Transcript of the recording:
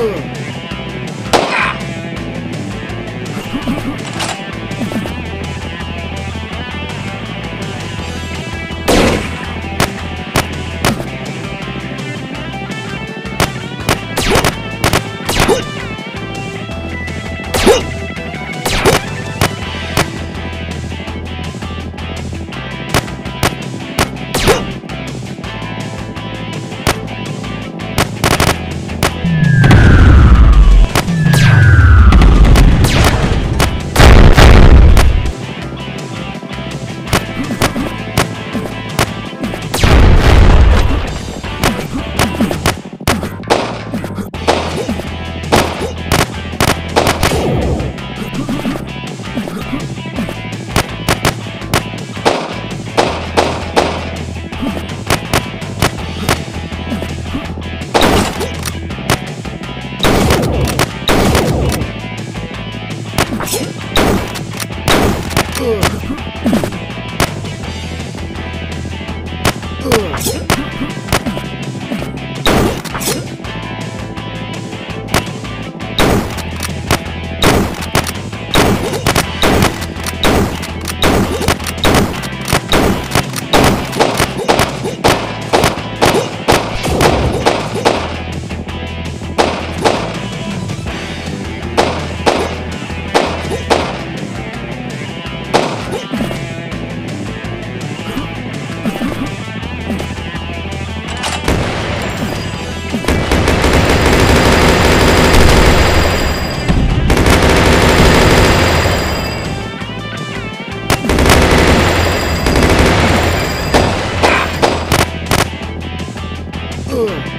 Ugh. Ugh.